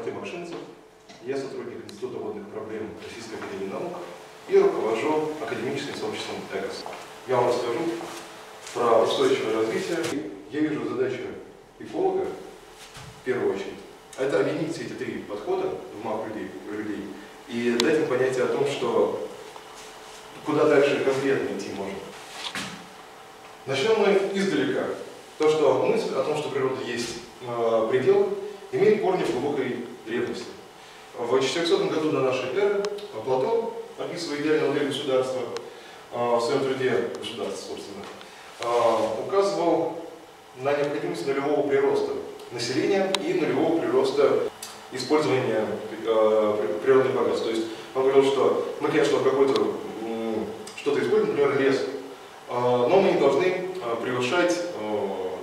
Артем Машинцев. Я сотрудник Института водных проблем Российской Академии Наук и руковожу академическим сообществом ЭКОС. Я вам расскажу про устойчивое развитие. Я вижу задачу эколога, в первую очередь, это объединить все эти три подхода умах людей, людей и дать им понятие о том, что куда дальше конкретно идти можно. Начнем мы издалека. То, что мысль о том, что природа есть э, предел, имеет корни в глубокой древности. В 400 году до нашей эры Платон, описывая идеальную модель государства, э, в своем труде «Государство», собственно, э, указывал на необходимость нулевого прироста населения и нулевого прироста использования э, природных богатств. То есть он говорил, что мы, конечно, какой-то что-то используем, например, лес, но мы не должны превышать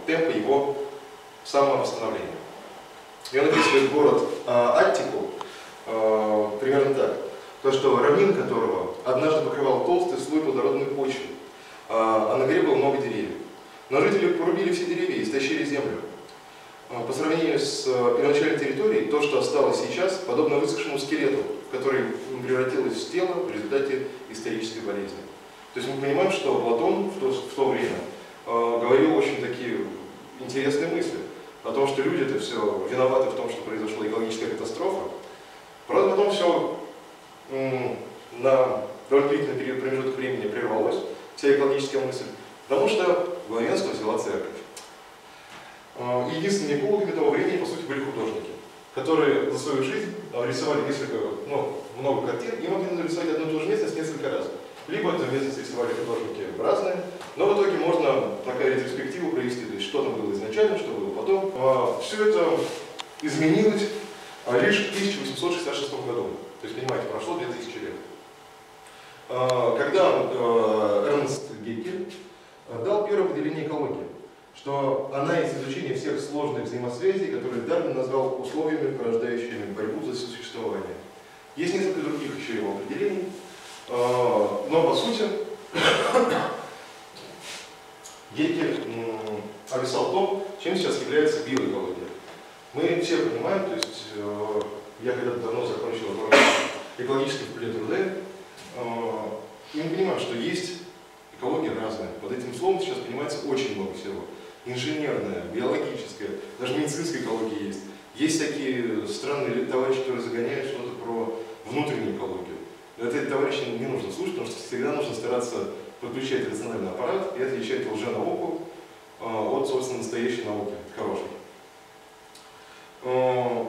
темпы его самовосстановления. И он описывает город э, Аттику э, примерно так. То, что равнин которого однажды покрывал толстый слой плодородной почвы, э, а на горе было много деревьев. Но жители порубили все деревья и истощили землю. По сравнению с первоначальной территорией, то, что осталось сейчас, подобно высохшему скелету, который превратилось в тело в результате исторической болезни. То есть мы понимаем, что Платон в то, в то время э, говорил очень такие интересные мысли о том, что люди это все виноваты в том, что произошла экологическая катастрофа. Правда, потом все на довольно длительный промежуток времени прервалось, вся экологическая мысль, потому что главенство взяла церковь. А, единственными экологами того времени, по сути, были художники, которые за свою жизнь рисовали несколько, ну, много картин и могли нарисовать одну и ту же местность несколько раз. Либо эту местность рисовали художники разные, но в итоге можно такая ретроспективу провести, то есть что там было изначально, что было потом. А, все это изменилось а, лишь в 1866 году. То есть, понимаете, прошло 2000 лет. А, когда Эрнст Геккель дал первое определение экологии, что она из изучения всех сложных взаимосвязей, которые Дарвин назвал условиями, порождающими борьбу за существование. Есть несколько других еще его определений, но по сути Геккель описал то, чем сейчас является биоэкология. Мы все понимаем, то есть э, я когда-то давно закончил экологический факультет РУД, э, и мы понимаем, что есть экология разная. Под этим словом сейчас понимается очень много всего. Инженерная, биологическая, даже медицинская экология есть. Есть такие странные товарищи, которые загоняют что-то про внутреннюю экологию. Но это товарищи не нужно слушать, потому что всегда нужно стараться подключать рациональный аппарат и отличать лженауку э, от, собственно, настоящей науки, хорошей. Э,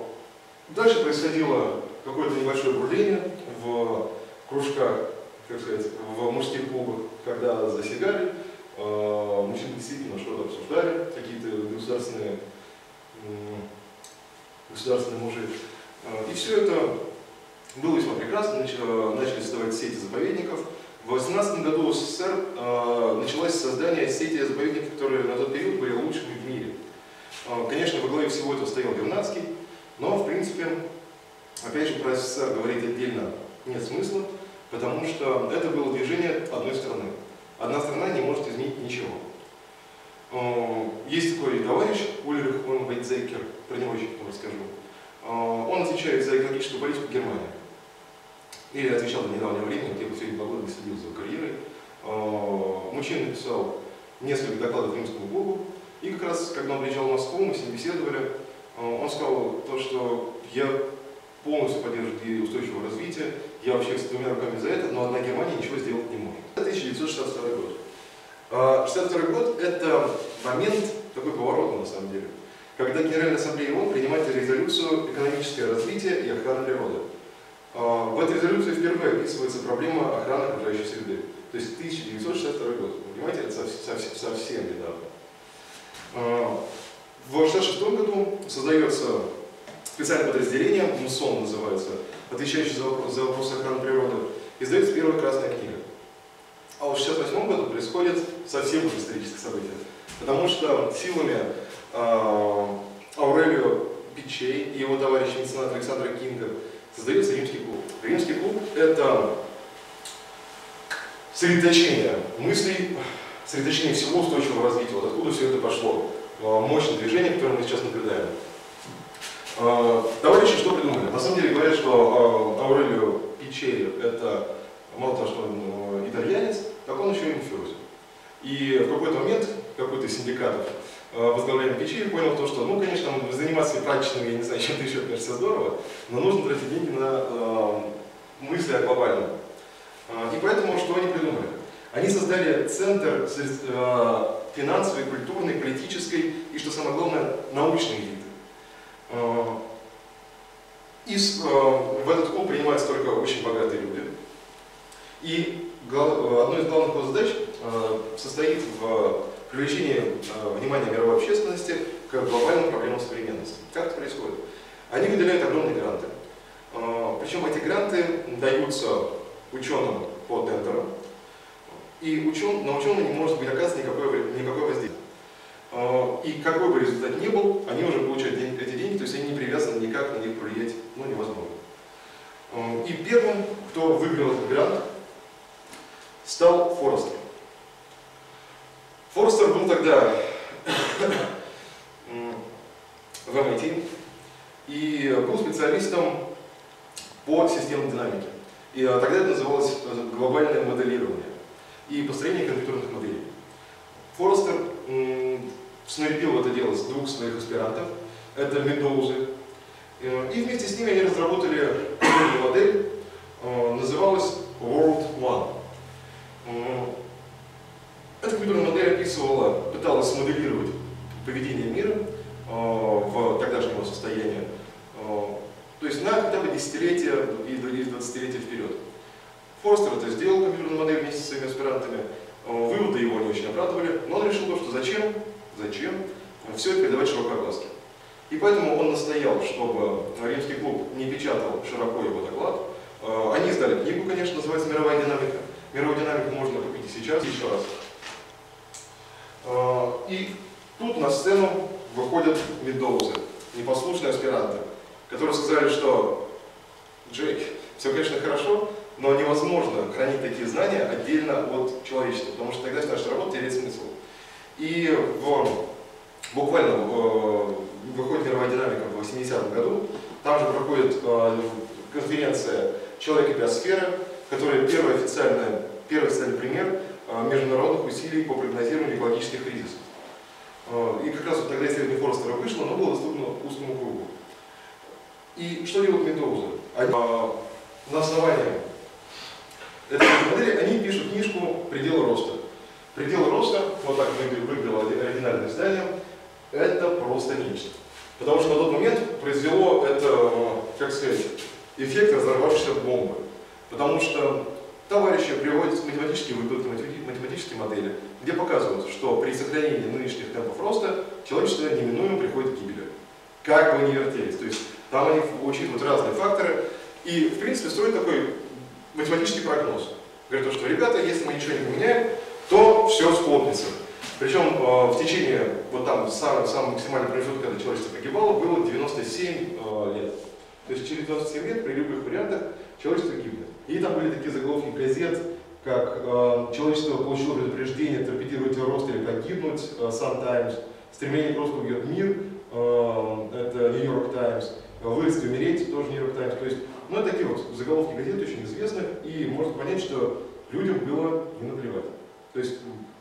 дальше происходило какое-то небольшое бурление в кружках, как сказать, в мужских клубах, когда засягали, э, мужчины действительно что-то обсуждали, какие-то государственные, государственные мужи. И все это было весьма прекрасно, начали создавать сети заповедников, в 18 году в СССР э, началось создание сети заповедников, которые на тот период были лучшими в мире. Э, конечно, во главе всего этого стоял Вернадский, но, в принципе, опять же, про СССР говорить отдельно нет смысла, потому что это было движение одной страны. Одна страна не может изменить ничего. Э, есть такой товарищ, Ульрих фон Вайтзекер, про него еще расскажу. Э, он отвечает за экологическую политику Германии или отвечал до недавнего времени, где два года следил за карьерой. А, мужчина написал несколько докладов римскому богу, и как раз, когда он приезжал в Москву, мы с ним беседовали, а, он сказал то, что я полностью поддерживаю идею устойчивого развития, я вообще с двумя руками за это, но одна Германия ничего сделать не может. Это 1962 год. 1962 а, год – это момент, такой поворотный на самом деле, когда Генеральная Ассамблея ООН принимает резолюцию «Экономическое развитие и охрана природы». А, в этой резолюции впервые описывается проблема охраны окружающей среды. То есть 1962 год. Понимаете, это совсем, совсем недавно. А, в 1966 году создается специальное подразделение, МУСОН называется, отвечающее за, вопрос, за вопросы охраны природы, издается первая красная книга. А в 1968 году происходит совсем уже историческое событие. Потому что силами э, Аурелио Пичей и его товарища мецената Александра Кинга создается римский. Римский клуб – это сосредоточение мыслей, сосредоточение всего устойчивого развития. Вот откуда все это пошло. А, мощное движение, которое мы сейчас наблюдаем. Э, товарищи что придумали? На самом деле говорят, что э, Аурелио Пичери это мало того, что он итальянец, так он еще и мафиози. И в какой-то момент какой-то из синдикатов э, возглавляемый Пичери понял то, что, ну, конечно, заниматься прачечным, я не знаю, чем-то еще, конечно, здорово, но нужно тратить деньги на э, мысли о глобальном. Э, и поэтому что они придумали? Они создали центр э, финансовой, культурной, политической и, что самое главное, научной элиты. Э, из, э, в этот клуб принимаются только очень богатые люди. И одной из главных его задач состоит в привлечении внимания мировой общественности к глобальным проблемам современности. Как это происходит? Они выделяют огромные гранты. Причем эти гранты даются ученым по тендерам, и учен, на ученого не может быть оказано никакое, никакое воздействие. А, и какой бы результат ни был, они уже получают деньги, эти деньги, то есть они не привязаны никак на них повлиять, ну, невозможно. А, и первым, кто выиграл этот грант, стал Форестер. Форестер был тогда в MIT и был специалистом по системной динамике. И а, тогда это называлось глобальное моделирование и построение компьютерных моделей. Форестер снарядил это дело с двух своих аспирантов, это Медоузы, э, и вместе с ними они разработали модель, э, называлась World One. Э, эта компьютерная модель описывала, пыталась смоделировать поведение мира в тогдашнем его состоянии, то есть на хотя бы десятилетия и 20-летия вперед. Форстер это сделал компьютерную модель вместе с своими аспирантами. Э, выводы его не очень оправдывали, но он решил то, что зачем, зачем все это передавать широкой огласке. И поэтому он настоял, чтобы римский клуб не печатал широко его доклад. Э, они издали книгу, конечно, называется «Мировая динамика». Мировую динамику можно купить и сейчас, еще раз. Э, и тут на сцену выходят медоузы, непослушные аспиранты, которые сказали, что Джейк, все, конечно, хорошо, но невозможно хранить такие знания отдельно от человечества, потому что тогда наша работа теряет смысл. И в, буквально в, выходит мировая динамика в 80-м году, там же проходит э, конференция «Человек и биосфера», которая первый официальный, первый официальный пример международных усилий по прогнозированию экологических кризисов. Э, и как раз вот тогда исследование Форестера вышло, но было доступно узкому кругу. И что делают Медоузы? Они, на основании этой модели, они пишут книжку «Пределы роста». Предел роста, вот так выглядело оригинальное издание, это просто нечто. Потому что на тот момент произвело это, как сказать, эффект разорвавшейся бомбы. Потому что товарищи приводят математические выкладки, математические модели, где показывают, что при сохранении нынешних темпов роста человечество неминуемо приходит к гибели. Как бы ни вертелись. То есть там они учитывают разные факторы. И, в принципе, строят такой математический прогноз. Говорит, что, ребята, если мы ничего не поменяем, то все схлопнется. Причем э, в течение, вот там, самый, самый максимальный промежуток, когда человечество погибало, было 97 э, лет. То есть через 97 лет при любых вариантах человечество гибнет. И там были такие заголовки газет, как э, человечество получило предупреждение торпедировать рост или погибнуть, э, Sun Times, стремление просто убьет мир, э, это York Times, вырасти, умереть, тоже York Times. То есть ну, такие вот заголовки газет очень известны, и можно понять, что людям было не наплевать. То есть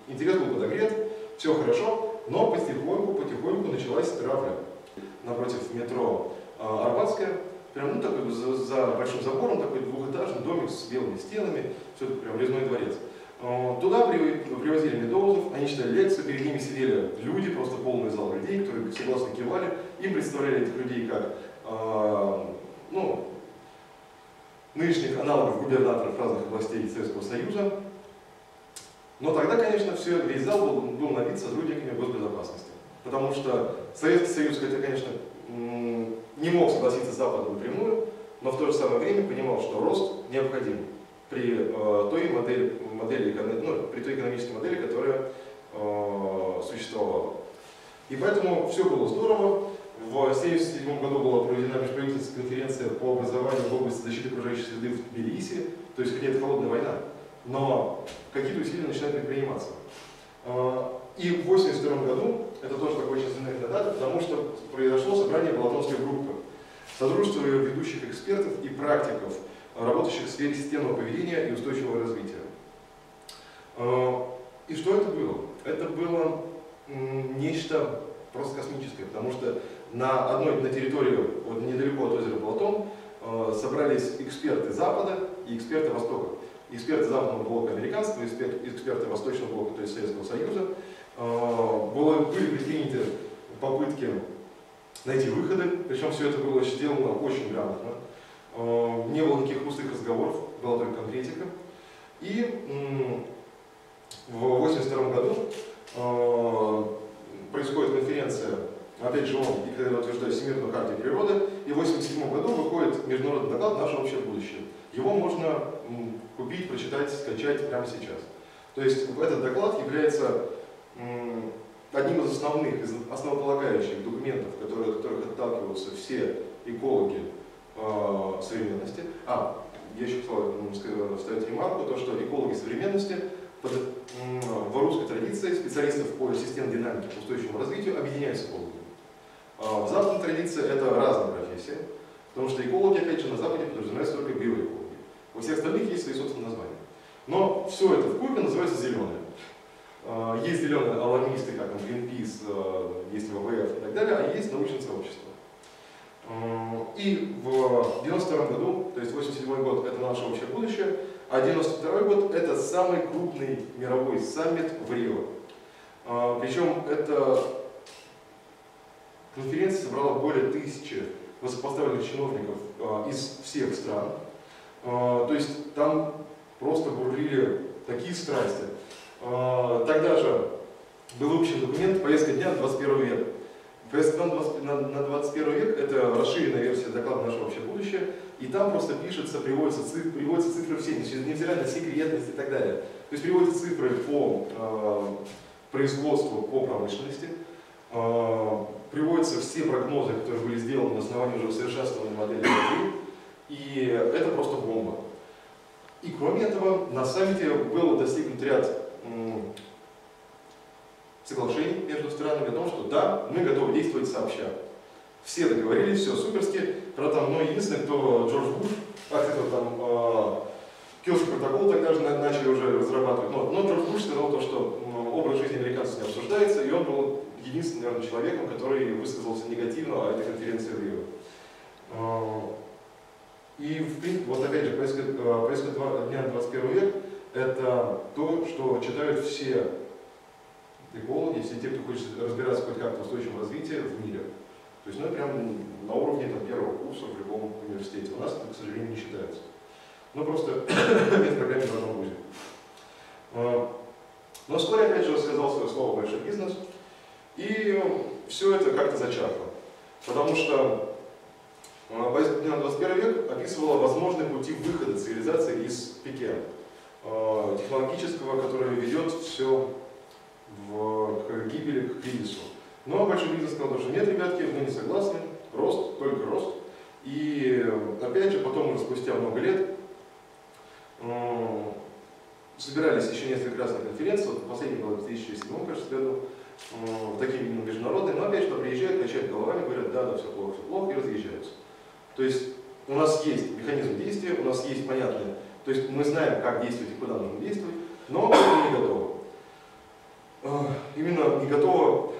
интерес был подогрет, все хорошо, но потихоньку, потихоньку началась травля. Напротив метро Арбатская, прям ну, такой за, за большим забором, такой двухэтажный домик с белыми стенами, все это прям резной дворец. А, туда привозили медоузов, они читали лекции, перед ними сидели люди, просто полный зал людей, которые согласно кивали, им представляли этих людей как а, ну, нынешних аналогов губернаторов разных областей Советского Союза. Но тогда, конечно, все, весь зал был, был набит сотрудниками госбезопасности. Потому что Советский Союз, хотя, конечно, не мог согласиться с Западом напрямую, но в то же самое время понимал, что рост необходим при э, той модели, модели ну, при той экономической модели, которая э, существовала. И поэтому все было здорово, в 1977 году была проведена межправительственная конференция по образованию в области защиты окружающей среды в Тбилиси, то есть какая-то холодная война, но какие-то усилия начинают предприниматься. А, и в 1982 году, это тоже такой очень знаменательная дата, потому что произошло собрание Балатонской группы. Содружество ведущих экспертов и практиков, работающих в сфере системного поведения и устойчивого развития. И что это было? Это было нечто просто космическое, потому что на одной на территории, вот недалеко от озера Платон, собрались эксперты Запада и эксперты Востока. Эксперты Западного блока американского, эксперты Восточного блока, то есть Советского Союза. Было, были предприняты попытки найти выходы, причем все это было сделано очень грамотно. Не было никаких пустых разговоров, была только конкретика. И в 1982 году происходит конференция, опять же он утверждает Всемирную карту природы, и в 1987 году выходит международный доклад «Наше общее будущее». Его можно купить, прочитать, скачать прямо сейчас. То есть этот доклад является одним из основных, из основополагающих документов, которые, от которых отталкиваются все экологи э, современности. А, я еще хотел вставить ремарку, то, что экологи современности под, э, в русской традиции специалистов по системной динамике, по устойчивому развитию объединяются экологи. Э, в западной традиции это разные профессии, потому что экологи, опять же, на Западе подразумеваются только биоэкологи. У всех остальных есть свои собственные названия. Но все это в купе называется зеленое. А, есть зеленые алармисты, как там Greenpeace, а, есть ВВФ и так далее, а есть научное сообщество. А, и в 92 году, то есть 87 год, это наше общее будущее, а 92 год это самый крупный мировой саммит в Рио. Причем эта конференция собрала более тысячи высокопоставленных чиновников из всех стран. То есть там просто бурлили такие страсти. А, тогда же был выпущен документ «Повестка дня 21 век». Повестка на 21 век – это расширенная версия доклада «Наше общее будущее», и там просто пишется, приводятся цифры, приводятся цифры все, невзирая на секретность и так далее. То есть приводятся цифры по э, производству, по промышленности, э, приводятся все прогнозы, которые были сделаны на основании уже усовершенствованной модели и это просто бомба. И кроме этого, на саммите было достигнут ряд соглашений между странами о том, что да, мы готовы действовать сообща. Все договорились, все суперски. Правда, там, ну, единственное, кто Джордж Буш, а это там э, Киотский протокол тогда же начали уже разрабатывать. Но, но Джордж Буш сказал то, что образ жизни американцев не обсуждается, и он был единственным, наверное, человеком, который высказался негативно о этой конференции в Рио. И, в принципе, вот опять же, повестка, повестка дня 21 век это то, что читают все экологи, все те, кто хочет разбираться хоть как-то в устойчивом развитии в мире. То есть, ну, прям на уровне там, первого курса в любом университете. У нас это, к сожалению, не считается. Ну, просто нет программе в одном вузе. Но вскоре, опять же, рассказал свое слово «большой бизнес», и все это как-то зачахло. Потому что 21 век описывала возможные пути выхода цивилизации из пике. Э, технологического, которое ведет все в, к гибели, к кризису. Но большой бизнес сказал, что нет, ребятки, мы не согласны, рост, только рост. И опять же, потом уже спустя много лет собирались еще несколько раз на конференции, вот последний был в 2007 кажется, году, такие международные, но опять же приезжают, качают головами, говорят, да, да, все плохо, все плохо, и разъезжаются. То есть у нас есть механизм действия, у нас есть понятные то есть мы знаем, как действовать и куда нужно действовать, но мы не готовы. А, именно не готово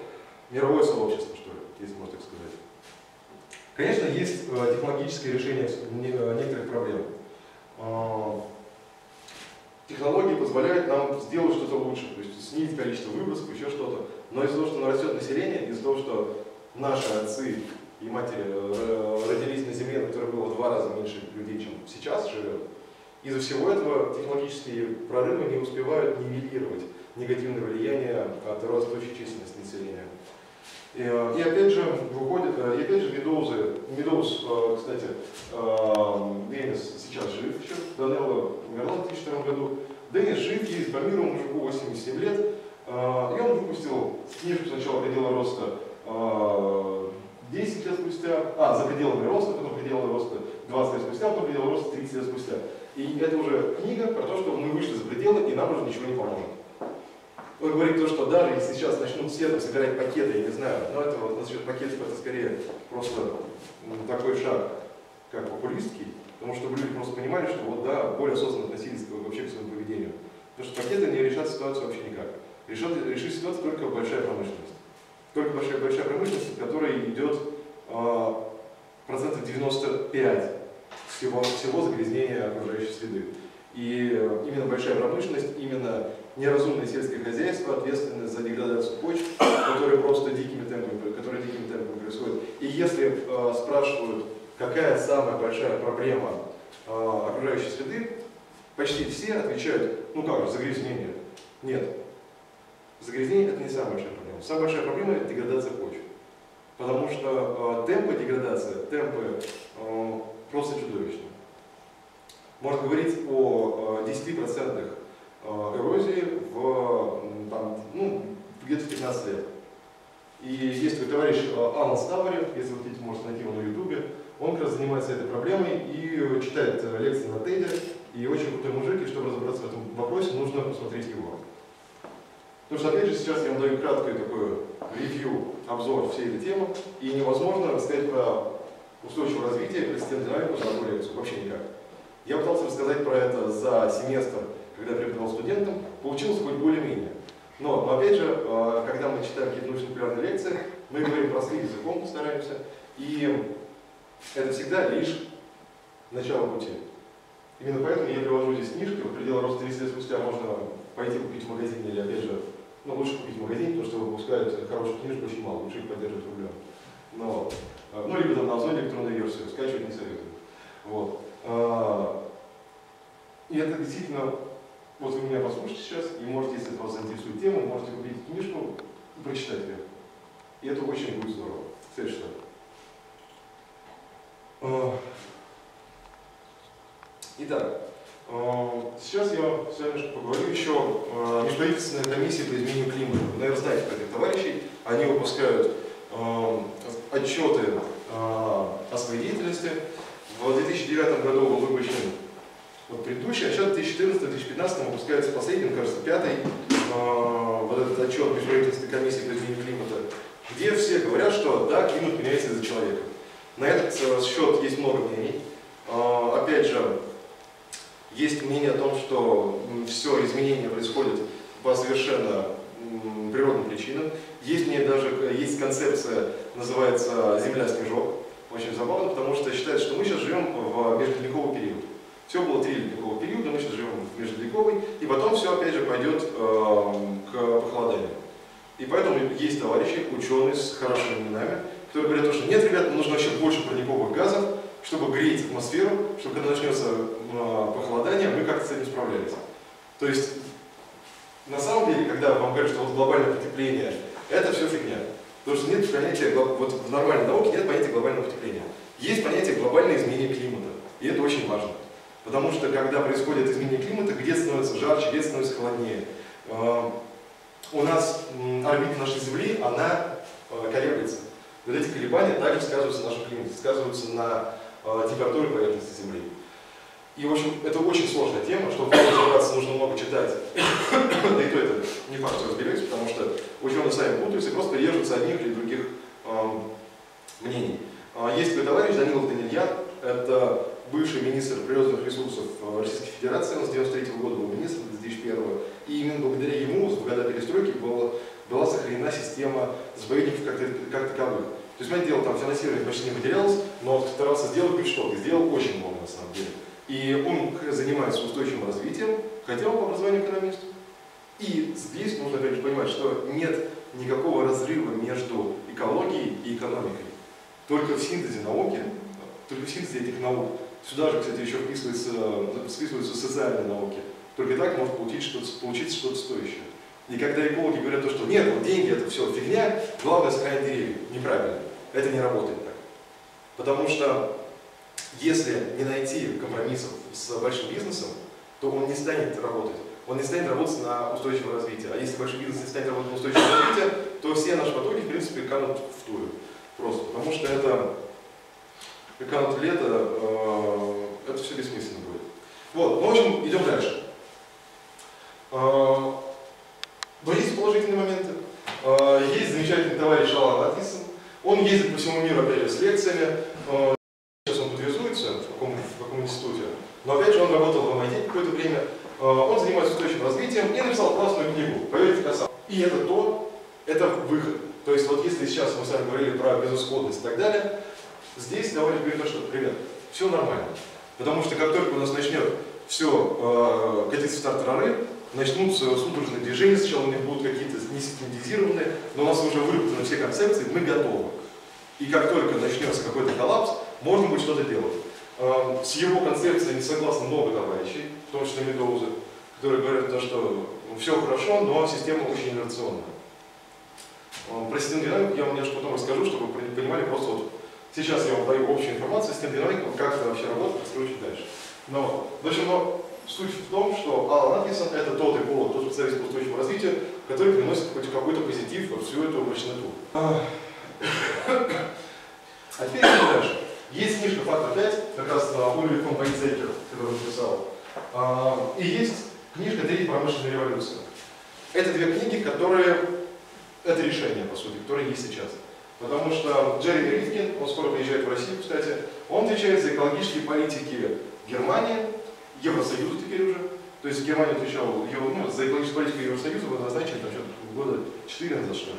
мировое сообщество, что ли, если можно так сказать. Конечно, есть э, технологическое решение э, некоторых проблем. А, технологии позволяют нам сделать что-то лучше, то есть снизить количество выбросов, еще что-то. Но из-за того, что нарастет население, из-за того, что наши отцы и матери э, родились на Земле, на которой было в два раза меньше людей, чем сейчас живет, из-за всего этого технологические прорывы не успевают нивелировать негативное влияние от растущей численности населения. И, э, и опять же, выходит, э, и опять же, Медоузы, Медоуз, кстати, Денис сейчас жив еще, Данелло умерла в 2002 году. Денис жив, есть по миру, мужику 87 лет, и он выпустил книжку сначала «Пределы роста» 10 лет спустя, а, за пределами роста, потом пределы роста 20 лет спустя, потом пределы роста 30 лет спустя. И это уже книга про то, что мы вышли за пределы, и нам уже ничего не поможет. Он говорит то, что даже если сейчас начнут все собирать пакеты, я не знаю, но это вот насчет пакетов это скорее просто такой шаг, как популистский, потому что люди просто понимали, что вот да, более осознанно относились вообще к своему поведению. Потому что пакеты не решат ситуацию вообще никак. Решат, решит ситуацию только большая промышленность. Только большая, большая промышленность, в которой идет э, процентов 95 всего, всего загрязнения окружающей среды. И э, именно большая промышленность, именно неразумное сельское хозяйство ответственны за деградацию почв, которые просто дикими темпами, которые дикими темпами происходят. И если э, спрашивают, какая самая большая проблема э, окружающей среды, почти все отвечают, ну как же, загрязнение. Нет. Загрязнение это не самая большая Самая большая проблема это деградация почв. Потому что э, темпы деградации, темпы э, просто чудовищные. Можно говорить о 10% э, э, эрозии в, там, ну, где-то в 15 лет. И есть такой товарищ э, Алан Ставарев, если вы хотите, можете найти его на ютубе, он как раз занимается этой проблемой и читает лекции на TED, и очень крутой мужик, и чтобы разобраться в этом вопросе, нужно посмотреть его. Потому что, опять же, сейчас я вам даю краткое такое ревью, обзор всей этой темы, и невозможно рассказать про устойчивое развитие, президент динамику за одну лекцию, вообще никак. Я пытался рассказать про это за семестр, когда преподавал студентам, получилось хоть более-менее. Но, но, опять же, э, когда мы читаем какие-то научно-популярные лекции, мы говорим простым языком, стараемся, и это всегда лишь начало пути. Именно поэтому я привожу здесь книжки, в пределах роста 30 лет спустя можно пойти купить в магазине или, опять же, ну, лучше купить в магазине, потому что выпускают хорошие книжки очень мало, лучше их поддерживать рублем. Но, э, ну, либо там на Озоне электронную версию, скачивать не советую. Вот. А, и это действительно, вот вы меня послушаете сейчас, и можете, если вас заинтересует тема, можете купить книжку и прочитать ее. И это очень будет здорово. Следующий. А, итак, сейчас я с вами поговорю еще о межправительственной комиссии по изменению климата. Вы, наверное, знаете про этих товарищей. Они выпускают отчеты о своей деятельности. В 2009 году был выпущен вот предыдущий, а сейчас в 2014-2015 выпускается последний, кажется, пятый вот этот отчет Межправительственной комиссии по изменению климата, где все говорят, что да, климат меняется из-за человека. На этот э, счет есть много мнений. Опять же, есть мнение о том, что все изменения происходят по совершенно природным причинам. Есть мне даже есть концепция, называется земля-снежок. Очень забавно, потому что считается, что мы сейчас живем в межледниковый период. Все было три ледникового периода, мы сейчас живем в межледниковый, и потом все опять же пойдет э, к похолоданию. И поэтому есть товарищи, ученые с хорошими именами, которые говорят, что нет, ребят, нужно вообще больше парниковых газов, чтобы греть атмосферу, чтобы когда начнется э, похолодание, мы как-то с этим справлялись. То есть, на самом деле, когда вам говорят, что вот глобальное потепление, это все фигня. Потому что нет понятия, вот в нормальной науке нет понятия глобального потепления. Есть понятие глобальное изменение климата. И это очень важно. Потому что когда происходит изменение климата, где становится жарче, где становится холоднее. Э, у нас орбита нашей Земли, она э, колеблется. Вот эти колебания также сказываются на нашем климате, сказываются на э, температуре поверхности Земли. И, в общем, это очень сложная тема, чтобы разобраться, нужно много читать. да и то это не факт, что разберетесь, потому что ученые сами путаются и просто придерживаются одних или других эм, мнений. А есть такой товарищ Данилов Данильян, это бывший министр природных ресурсов э, Российской Федерации, он с 93 -го года был министром, до 2001 -го. И именно благодаря ему в года перестройки была, была сохранена система заповедников как, как таковых. То есть, понятное дело, там финансирование почти не выделялось, но старался сделать хоть что-то, сделал очень много на самом деле. И он занимается устойчивым развитием, хотя он по образованию экономист. И здесь нужно опять же понимать, что нет никакого разрыва между экологией и экономикой. Только в синтезе науки, только в синтезе этих наук. Сюда же, кстати, еще вписываются, вписываются социальные науки. Только так может получить что получиться что-то стоящее. И когда экологи говорят, то, что нет, вот деньги это все фигня, главное сохранить деревья. Неправильно. Это не работает так. Потому что если не найти компромиссов с большим бизнесом, то он не станет работать. Он не станет работать на устойчивое развитие. А если большой бизнес не станет работать на устойчивое развитие, то все наши потоки, в принципе, канут в туры. Просто потому что это канут в лето, э, это все бессмысленно будет. Вот, ну, в общем, идем дальше. Э, но есть положительные моменты. Э, есть замечательный товарищ Алан Атлис, он ездит по всему миру, опять же, с лекциями. Э, сейчас он тут в каком, в каком институте. Но опять же, он работал в MIT какое-то время. Э, он занимается устойчивым развитием и написал классную книгу поверьте, в. И это то, это выход. То есть вот если сейчас мы с вами говорили про безысходность и так далее, здесь давайте товарищ говорит, что, ребят, все нормально. Потому что как только у нас начнет все э, катиться в тартарары, начнутся судорожные движения, сначала у них будут какие-то несистематизированные, но у нас уже выработаны все концепции, мы готовы. И как только начнется какой-то коллапс, можно будет что-то делать. Э, с его концепцией не согласны много товарищей, в том числе Медоузы, которые говорят, то, что все хорошо, но система очень инерционная. Э, про систему динамику я вам немножко потом расскажу, чтобы вы понимали просто вот сейчас я вам даю общую информацию, система динамика, как это вообще работает, расскажу чуть дальше. Но, в общем, но суть в том, что Алан Аткинсон это тот эколог, тот специалист по устойчивому развитию, который приносит хоть какой-то позитив во всю эту мощноту. А, теперь дальше. Есть книжка «Фактор 5», как раз Ульрих фон Вайнцекер, который он писал. А, и есть книжка «Третья промышленная революция». Это две книги, которые, это решение, по сути, которые есть сейчас. Потому что Джерри Рифкин, он скоро приезжает в Россию, кстати, он отвечает за экологические политики Германии, Евросоюза теперь уже. То есть Германия отвечала ну, за экологическую политику Евросоюза, вы назначили там что-то года 4 назад, что ли.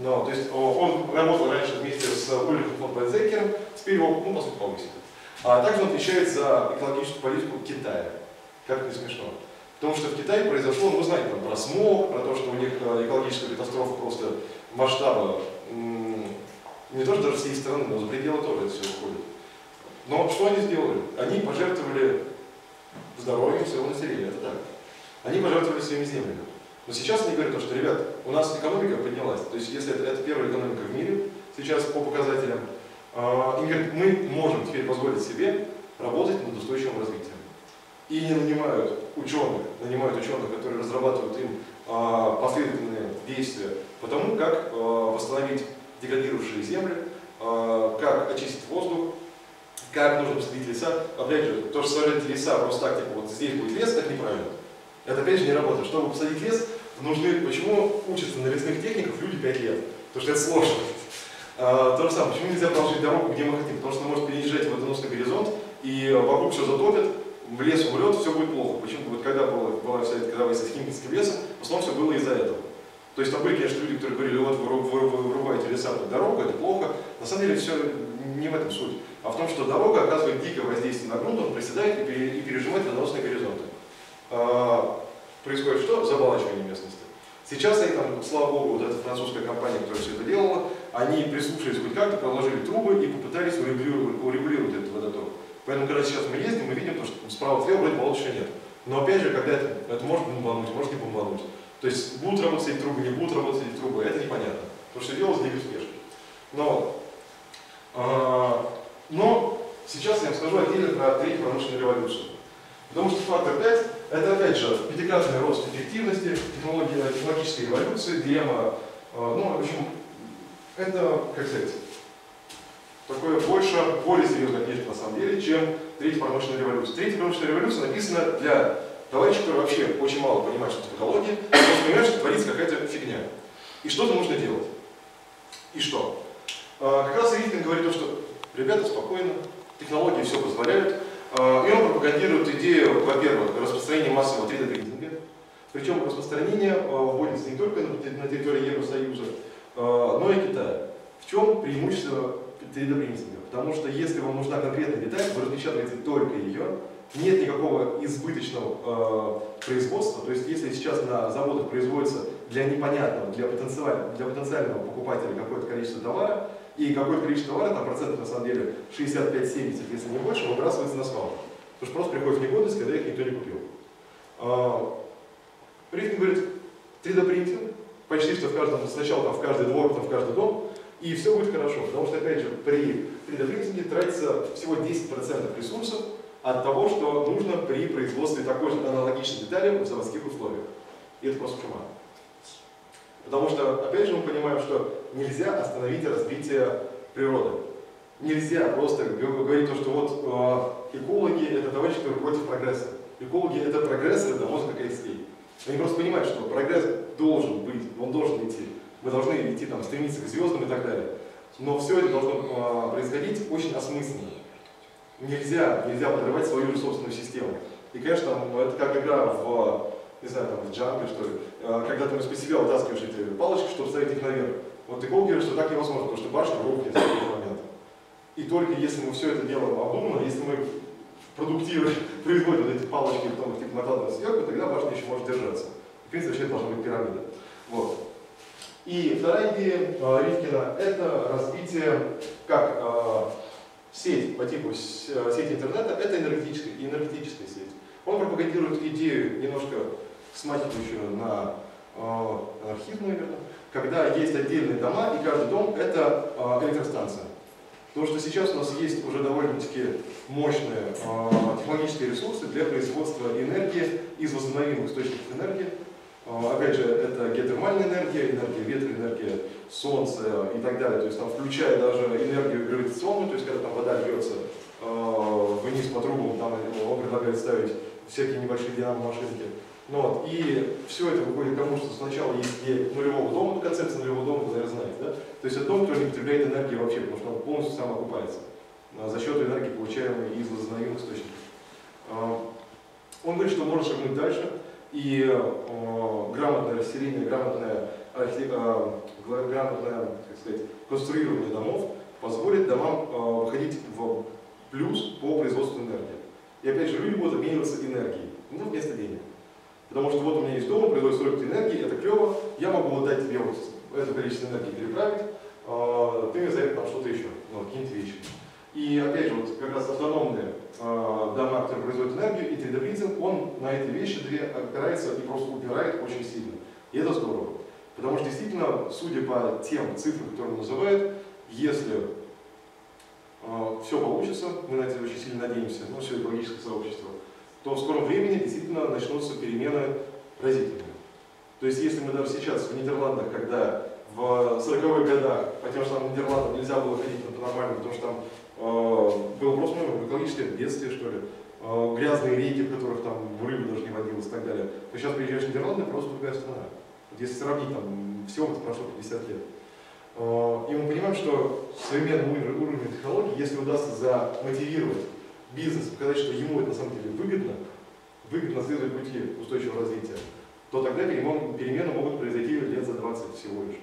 Но, то есть он работал раньше вместе с Ульрихом фон Бальзекером, теперь его, ну, по сути, повысили. А также он отвечает за экологическую политику Китая. Как не смешно. Потому что в Китае произошло, ну, вы знаете, там, про смог, про то, что у них э, экологическая катастрофа просто масштаба не то, что даже всей страны, но за пределы тоже это все уходит. Но что они сделали? Они пожертвовали здоровьем своего населения, это так. Они пожертвовали своими землями. Но сейчас они говорят, что, ребят, у нас экономика поднялась. То есть, если это, это первая экономика в мире, сейчас по показателям, э, говорят, мы можем теперь позволить себе работать над устойчивым развитием. И не нанимают ученых, нанимают ученых, которые разрабатывают им э, последовательные действия по тому, как э, восстановить деградирующие земли, э, как очистить воздух, как нужно посадить леса. Опять же, то, что сажать леса просто так, типа, вот здесь будет лес, это неправильно. Это опять же не работает. Чтобы посадить лес, нужны, почему учатся на лесных техниках люди 5 лет? Потому что это сложно. А, то же самое, почему нельзя проложить дорогу, где мы хотим? Потому что может переезжать в водоносный горизонт, и вокруг все затопит, в лес умрет, все будет плохо. Почему? Вот когда была, была вся эта когда с Химкинским лесом, в основном все было из-за этого. То есть там были, конечно, люди, которые говорили, вот вы, вы, вы вырубаете леса под дорогу, это плохо. На самом деле все не в этом суть, а в том, что дорога оказывает дикое воздействие на грунт, он приседает и, пере, и пережимает водоносные горизонты. Происходит что? Заболачивание местности. Сейчас они там, слава богу, вот эта французская компания, которая все это делала, они прислушались хоть как-то, проложили трубы и попытались урегулировать, урегулировать этот водоток. Поэтому, когда сейчас мы ездим, мы видим, что справа-слева вроде болотища нет. Но опять же, когда это, это может бомбануть, может не бомбануть. То есть будут работать эти трубы, не будут работать эти трубы, это непонятно. Потому что дело сдвигать успешно. Но, а, но сейчас я вам скажу отдельно про третью промышленную революцию. Потому что фактор 5 это опять же пятикратный рост эффективности, технологии, технологической революции, дилемма, а, ну, в общем, это, как сказать, такое больше, более серьезная книжка на самом деле, чем Третья промышленная революция. Третья промышленная революция написана для товарищи, которые вообще очень мало понимают, что такое экология, просто понимают, что творится какая-то фигня. И что-то нужно делать. И что? А, как раз Рифкин говорит, что ребята, спокойно, технологии все позволяют. А, и он пропагандирует идею, во-первых, распространения массового 3D-принтинга. Причем распространение а, вводится не только на территории Евросоюза, но и Китая. В чем преимущество 3D-принтинга? Потому что если вам нужна конкретная деталь, вы распечатываете только ее, нет никакого избыточного э, производства. То есть если сейчас на заводах производится для непонятного, для потенциального, для потенциального покупателя какое-то количество товара, и какое-то количество товара, там процентов на самом деле 65-70, если не больше, выбрасывается на свалку. Потому что просто приходит в негодность, когда их никто не купил. А, Рифкин говорит, 3D принтинг, почти что в каждом, сначала там, в каждый двор, потом в каждый дом, и все будет хорошо. Потому что, опять же, при 3D принтинге тратится всего 10% ресурсов, от того, что нужно при производстве такой же аналогичной детали в заводских условиях. И это просто чума. Потому что, опять же, мы понимаем, что нельзя остановить развитие природы. Нельзя просто говорить то, что вот э, экологи это товарищи, которые против прогресса. Экологи это прогресс до мозга костей. Они просто понимают, что прогресс должен быть, он должен идти. Мы должны идти там, стремиться к звездам и так далее. Но все это должно э, происходить очень осмысленно. Нельзя, нельзя подрывать свою собственную систему. И, конечно, это как игра в, не знаю, там, в джангле, что ли, э, когда ты из-под себя вытаскиваешь эти палочки, чтобы ставить их наверх. Вот ты говоришь, что так невозможно, потому что башня рухнет в какой момент. И только если мы все это делаем обдуманно, если мы продуктивно производим эти палочки, потом их типа накладываем сверху, тогда башня еще может держаться. В принципе, вообще это должна быть пирамида. Вот. И вторая идея э, Ривкина – это разбитие как э, сеть по типу э, сети интернета, это энергетическая, энергетическая сеть. Он пропагандирует идею, немножко смахивающую на э, анархизм, наверное, когда есть отдельные дома, и каждый дом – это э, электростанция. Потому что сейчас у нас есть уже довольно-таки мощные э, технологические ресурсы для производства энергии из возобновимых источников энергии. Э, опять же, это геотермальная энергия, энергия ветра, энергия солнца и так далее. То есть там включая даже энергию гравитационную, то есть когда там вода льется вниз по трубам, там он предлагает ставить всякие небольшие динамо-машинки. Ну, вот, и все это выходит к тому, что сначала есть идея нулевого дома, концепция нулевого дома, вы, наверное, знаете, да? То есть это дом, который не потребляет энергии вообще, потому что он полностью сам окупается а, за счет энергии, получаемой из возобновимых источников. А, он говорит, что можно шагнуть дальше, и э, грамотное расселение, грамотное, э, грамотное как сказать, конструирование домов позволит домам э, выходить в плюс по производству энергии. И опять же, люди будут обмениваться энергией, ну, вместо денег. Потому что вот у меня есть дом, производит столько энергии, это клево, я могу вот дать тебе вот это количество энергии переправить, э, ты за это там что-то еще, ну, какие-нибудь вещи. И опять же, вот как раз автономные дома, которые производят энергию, и 3D-принтинг, он на эти вещи две опирается и просто упирает очень сильно. И это здорово. Потому что действительно, судя по тем цифрам, которые он называет, если э, все получится, мы на это очень сильно надеемся, ну, все экологическое сообщество, то в скором времени действительно начнутся перемены разительные. То есть если мы даже сейчас в Нидерландах, когда в 40-х годах, по тем же самым Нидерландам нельзя было ходить на нормально, потому что там э, было просто ну, экологическое бедствие, что ли, э, грязные реки, в которых там рыбы даже не водилось и так далее, то сейчас приезжаешь в Нидерланды, просто другая страна. Вот если сравнить, там, всего это прошло 50 лет. Э, и мы понимаем, что современным уровнем технологий, если удастся замотивировать бизнес, показать, что ему это на самом деле выгодно, выгодно следовать пути устойчивого развития, то тогда перемены могут произойти лет за 20 всего лишь.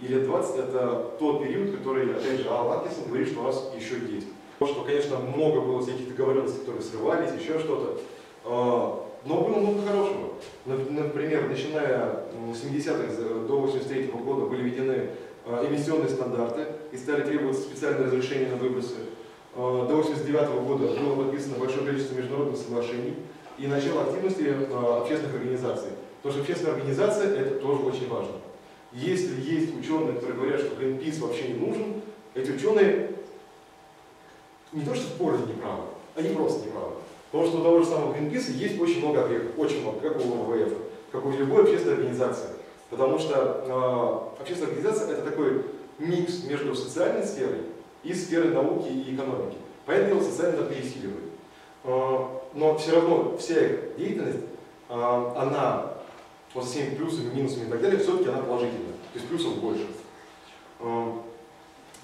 И лет 20 это тот период, который, опять же, Алан Аткинсон говорит, что у нас еще есть. Потому что, конечно, много было всяких договоренностей, которые срывались, еще что-то. А, но было много хорошего. Например, начиная с 70-х до 83 -го года были введены а, эмиссионные стандарты и стали требоваться специальные разрешения на выбросы. А, до 89 -го года было подписано большое количество международных соглашений и начало активности общественных организаций. Потому что общественная организация это тоже очень важно. Если есть ученые, которые говорят, что Greenpeace вообще не нужен, эти ученые не то что в корне не правы, они просто не правы. Потому что у того же самого Greenpeace есть очень много огрехов, очень много, как у ВВФ, как у любой общественной организации. Потому что э, общественная организация это такой микс между социальной сферой и сферой науки и экономики. Поэтому социально это пересиливает. Э, но все равно вся их деятельность, э, она вот с всеми плюсами, минусами и так далее, все-таки она положительная. То есть плюсов больше. Э,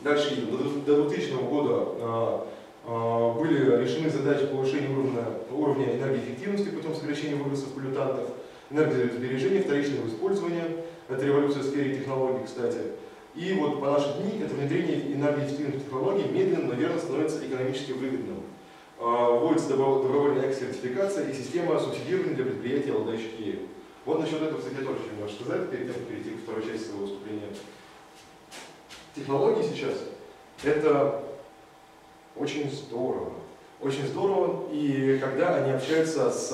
дальше. До 2000 года были решены задачи повышения уровня, уровня энергоэффективности путем сокращения выбросов полютантов, энергосбережения, вторичного использования. Это революция в сфере технологий, кстати. И вот по наши дни это внедрение энергоэффективных технологий медленно, наверное, становится экономически выгодным. Вводится добровольная экс-сертификация и система субсидирования для предприятий, обладающих ею. Вот насчет этого, кстати, я тоже хочу немножко сказать, перед тем, как перейти к второй части своего выступления. Технологии сейчас – это очень здорово. Очень здорово, и когда они общаются с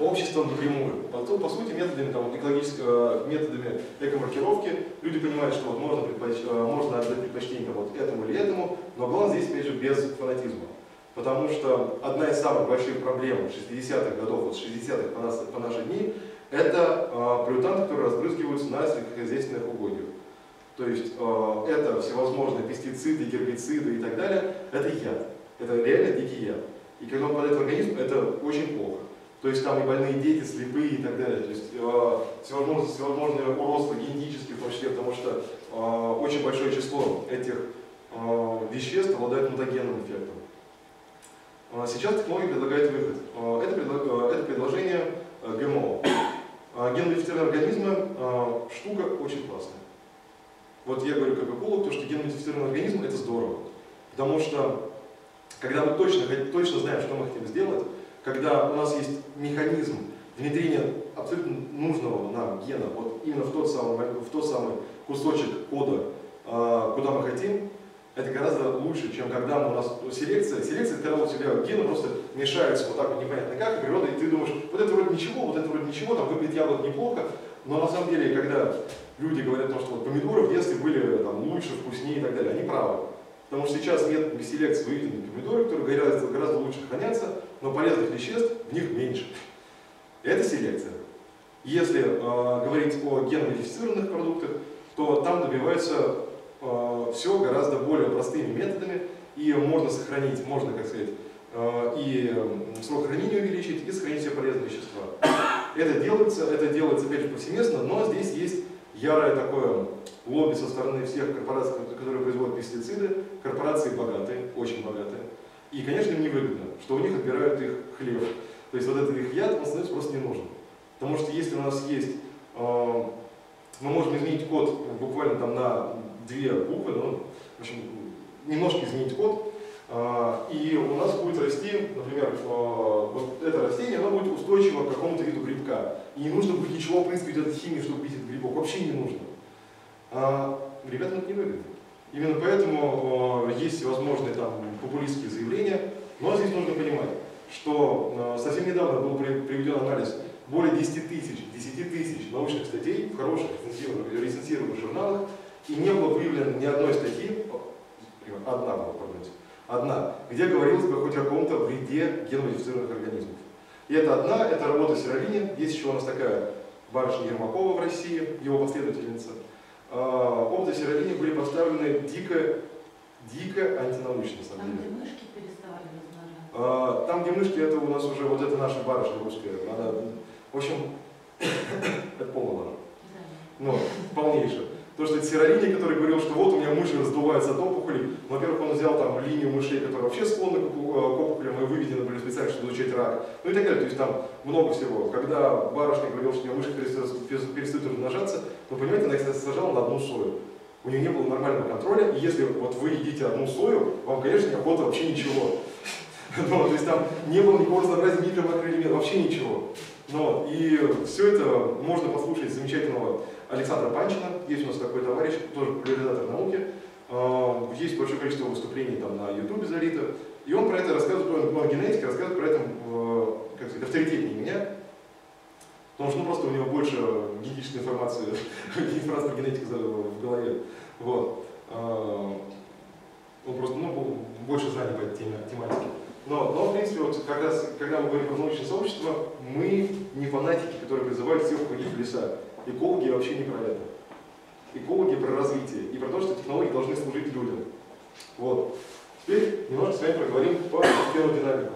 обществом напрямую. По, по сути, методами, там, экологического, методами экомаркировки люди понимают, что вот можно, предпоч... можно отдать предпочтение вот этому или этому, но главное здесь, опять же, без фанатизма. Потому что одна из самых больших проблем 60-х годов, вот 60-х по, нас, по наши дни, это э, полютанты, которые разбрызгиваются на сельскохозяйственных угодьях. То есть э, это всевозможные пестициды, гербициды и так далее, это яд. Это реально дикий яд. И когда он попадает в организм, это очень плохо. То есть там и больные дети, слепые и так далее. То есть э, всевозможные, всевозможные уродства генетические в том числе, потому что э, очень большое число этих э, веществ обладает мутагенным эффектом. А, сейчас технология предлагает выход. А, это, предло- это предложение а, ГМО. Генно-модифицированные организмы штука очень классная. Вот я говорю как эколог, то, что генно-модифицированный организм это здорово. Потому что когда мы точно, точно знаем, что мы хотим сделать, когда у нас есть механизм внедрения абсолютно нужного нам гена вот именно в тот самый, в тот самый кусочек кода, а, куда мы хотим, это гораздо лучше, чем когда у нас селекция. Селекция это когда вот тебя гены просто мешаются вот так вот непонятно как, природа, и ты думаешь, вот это вроде ничего, вот это вроде ничего, там выглядит яблоко неплохо, но на самом деле, когда люди говорят, что вот помидоры в детстве были там, лучше, вкуснее и так далее, они правы. Потому что сейчас нет селекции выведены помидоры, которые гораздо, гораздо лучше хранятся, но полезных веществ в них меньше. Это селекция. Если э, говорить о генно-модифицированных продуктах, то там добиваются э, все гораздо более простыми методами, и можно сохранить, можно, как сказать, э, и срок хранения увеличить, и сохранить все полезные вещества. Это делается, это делается опять же повсеместно, но здесь есть ярое такое лобби со стороны всех корпораций, которые производят пестициды, корпорации богатые, очень богатые. И, конечно, им невыгодно, что у них отбирают их хлеб. То есть вот этот их яд, он становится просто не нужен. Потому что если у нас есть, э, мы можем изменить код буквально там на две буквы, ну, в общем, немножко изменить код, э, и у нас будет расти, например, э, вот это растение, оно будет устойчиво к какому-то виду грибка. И не нужно будет ничего опрыскивать этой химией, чтобы убить этот грибок. Вообще не нужно. А ребятам это не выгодно. Именно поэтому э, есть всевозможные там популистские заявления, но здесь нужно понимать, что э, совсем недавно был приведен анализ более 10 тысяч, 10 тысяч научных статей в хороших рецензированных, журналах, и не было выявлено ни одной статьи, одна была, пардонте, одна, где говорилось бы хоть о каком-то вреде геномодифицированных организмов. И это одна, это работа Сировини, есть еще у нас такая барышня Ермакова в России, его последовательница. А, опыты Сировини были поставлены дико, дико антинаучно, на самом деле. Там, где мышки переставали размножаться. А, там, где мышки, это у нас уже, вот это наша барышня русская, она, в общем, это полная лажа. Ну, полнейшая. То, что это Сиролини, который говорил, что вот у меня мыши раздуваются от опухолей. Ну, во-первых, он взял там линию мышей, которые вообще склонны к опухолям и выведены были специально, чтобы изучать рак. Ну и так далее. То есть там много всего. Когда барышня говорил, что у нее мыши перестают, перестают размножаться, вы понимаете, она их сажала на одну сою. У нее не было нормального контроля, и если вот вы едите одну сою, вам, конечно, не охота вообще ничего. Ну, то есть там не было никакого разнообразия микро макроэлементов, вообще ничего. Но, и все это можно послушать замечательного Александра Панчина, есть у нас такой товарищ, тоже популяризатор науки, а, есть большое количество выступлений там на ютубе залито, и он про это рассказывает, он генетик, рассказывает про это, как сказать, авторитетнее меня, потому что ну, просто у него больше генетической информации, информации генетики в голове. Вот. А, он просто ну, больше знаний по этой теме, тематике. Но, но, в принципе, вот раз, когда мы говорим про научное сообщество, мы не фанатики, которые призывают всех уходить в леса. Экологи вообще не про это. Экологи про развитие и про то, что технологии должны служить людям. Вот. Теперь немножко с вами проговорим по фенодинамику.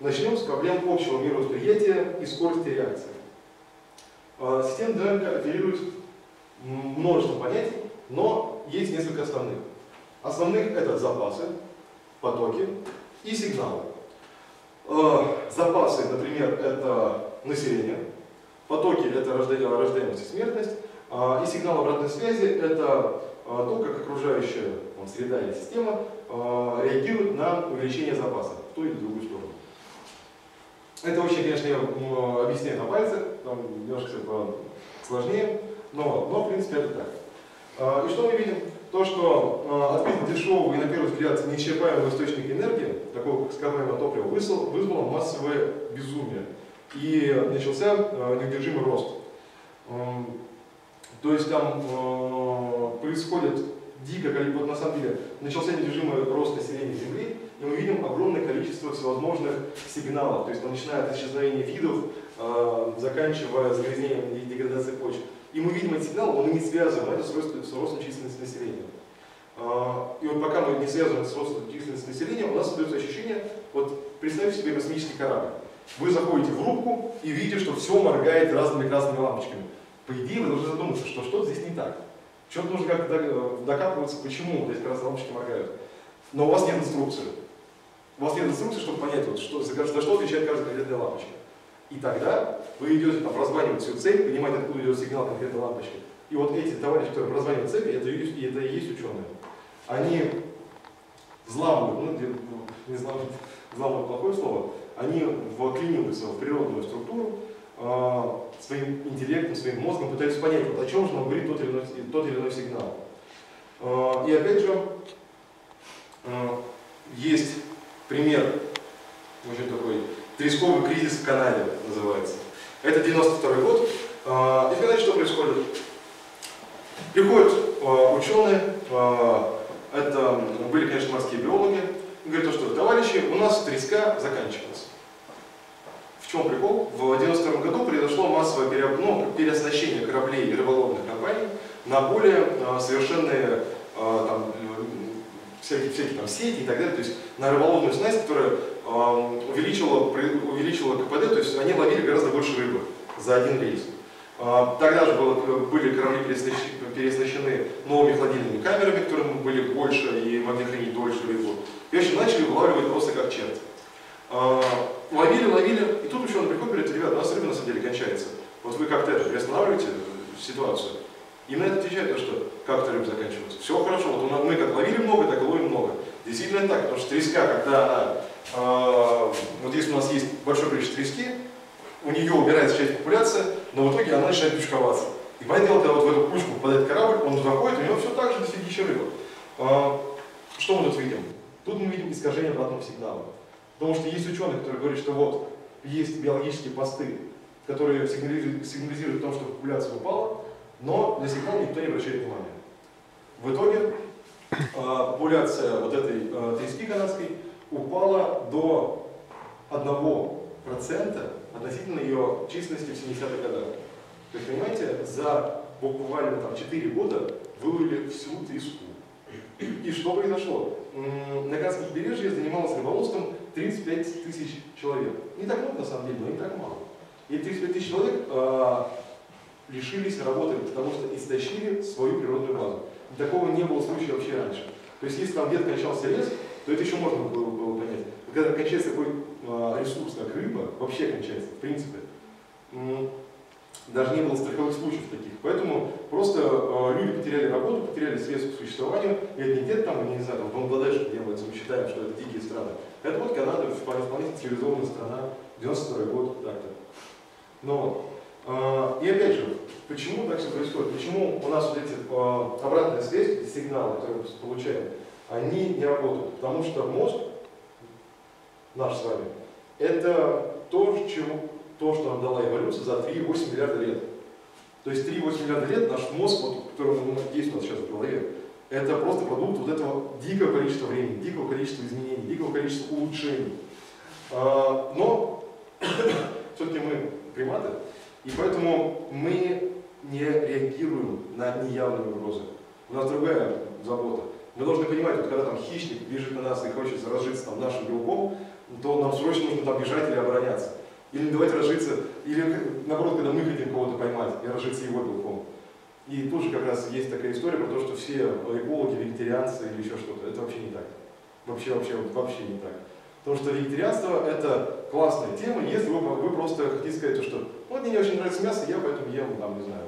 Начнем с проблем общего мировосприятия и скорости реакции. Система динамика оперирует множеством понятий, но есть несколько основных. Основных это запасы, потоки и сигналы. Запасы, например, это население, потоки это рождаемость и смертность, и сигнал обратной связи это то, как окружающая среда или система реагирует на увеличение запаса в ту или другую сторону. Это очень, конечно, я объясняю на пальцах, там немножко сложнее, но, но в принципе это так. И что мы видим? То, что открыть дешевого и на первый взгляд неисчерпаемого источника энергии, такого как ископаемое топливо, вызвало массовое безумие. И начался неудержимый рост. То есть там происходит дико, вот на самом деле, начался неудержимый рост населения Земли, и мы видим огромное количество всевозможных сигналов, то есть начиная от исчезновения видов, заканчивая загрязнением и деградацией почв. И мы видим этот сигнал, он не связан это с ростом, с ростом численности населения. И вот пока мы не связываем с ростом численности населения, у нас остается ощущение, вот представьте себе космический корабль. Вы заходите в рубку и видите, что все моргает разными красными лампочками. По идее, вы должны задуматься, что что-то здесь не так. Что-то нужно как-то дог- докапываться, почему вот эти раз лампочки моргают. Но у вас нет инструкции. У вас нет инструкции, чтобы понять, вот, что, за, за что отвечает каждая конкретная лампочка. И тогда вы идете там прозванивать всю цепь, понимать, откуда идет сигнал конкретной лампочки. И вот эти товарищи, которые прозванивают цепи, это, и это и есть ученые. Они взламывают, ну, ну, не взламывают, взламывают плохое слово, они вклиниваются в природную структуру, а, своим интеллектом, своим мозгом пытаются понять, вот, о чем же нам говорит тот или иной, тот или иной сигнал. А, И опять же, а, есть пример, очень такой, тресковый кризис в Канаде называется. Это 92 год. И в что происходит? Приходят ученые, это были, конечно, морские биологи, и говорят, что, товарищи, у нас треска заканчивается. В чем прикол? В 92 году произошло массовое пере- ну, переоснащение кораблей и рыболовных компаний на более а, совершенные а, там, э, всякие, всякие там сети и так далее, то есть на рыболовную снасть, которая а, увеличила, при- увеличила КПД, то есть они ловили гораздо больше рыбы за один рейс. Тогда же было- были корабли переоснащ- переоснащены новыми холодильными камерами, которые были больше и могли хранить дольше рыбу. И общем начали вылавливать просто как черт. А, Ловили, ловили, и тут ученые приходят и говорят, ребята, у нас рыба на самом деле кончается. Вот вы как-то это приостанавливаете ситуацию. И на это отвечают, ну что, как-то рыба заканчивается. Все хорошо, вот мы как ловили много, так и ловим много. Действительно так, потому что треска, когда она, а, вот если у нас есть большое количество трески, у нее убирается часть популяции, но в итоге она начинает пучковаться. И понятное дело, когда вот в эту кучку попадает корабль, он туда ходит, у него все так же дофигища рыба. А, Что мы тут видим? Тут мы видим искажение обратного сигнала. Потому что есть ученые, которые говорят, что вот есть биологические посты, которые сигнализируют, сигнализируют о том, что популяция упала, но на сигнал никто не обращает внимания. В итоге а, популяция вот этой а, трески канадской упала до 1% относительно ее численности в 70-х годах. То есть, понимаете, за буквально там 4 года выловили всю треску. И что произошло? На Канадском побережье занималось рыболовством 35 тысяч человек. Не так много на самом деле, но не так мало. И 35 тысяч человек а, лишились работы, потому что истощили свою природную базу. Такого не было случая вообще раньше. То есть если там где-то кончался лес, то это еще можно было, было понять. Когда кончается такой а, ресурс, как рыба, вообще кончается, в принципе. Даже не было страховых случаев таких. Поэтому просто э, люди потеряли работу, потеряли средства к существованию. И это не где-то там, не знаю, в Бангладеше делается, мы считаем, что это дикие страны. Это вот Канада, вполне, цивилизованная страна, 92 год, так-то. Ну вот. А, И опять же, почему так все происходит? Почему у нас вот эти а, обратные связи, сигналы, которые мы получаем, они не работают? Потому что мозг, наш с вами, это то, чему, то, что нам дала эволюция за 3,8 миллиарда лет. То есть 3,8 миллиарда лет наш мозг, вот, который ну, есть у нас сейчас в голове, это просто продукт вот этого дикого количества времени, дикого количества изменений, дикого количества улучшений. А, Но все-таки мы приматы, и поэтому мы не реагируем на неявные угрозы. У нас другая забота. Мы должны понимать, вот когда там хищник бежит на нас и хочет разжиться там, нашим белком, то нам срочно нужно там бежать или обороняться. Или не давать разжиться, или наоборот, когда мы хотим кого-то поймать и разжиться его белком. И тут же как раз есть такая история про то, что все экологи, вегетарианцы или еще что-то, это вообще не так. Вообще, вообще, вообще не так. Потому что вегетарианство это классная тема, если вы, вы просто хотите сказать, то, что вот мне не очень нравится мясо, я поэтому ем, там, не знаю,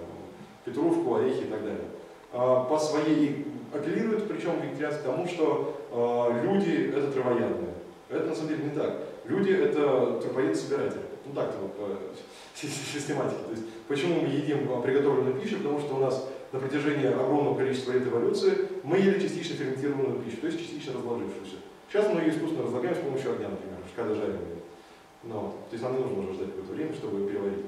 петрушку, орехи и так далее. А, по своей апеллируют, причем вегетарианцы, к тому, что а, люди это травоядные. Это на самом деле не так. Люди это травоеды-собиратели. Ну так-то вот по си- систематике. То есть, почему мы едим а, приготовленную пищу? Потому что у нас на протяжении огромного количества лет эволюции мы ели частично ферментированную пищу, то есть частично разложившуюся. Сейчас мы ее искусственно разлагаем с помощью огня, например, когда жарим ее. Но, то есть нам не нужно уже ждать какое-то время, чтобы ее переварить.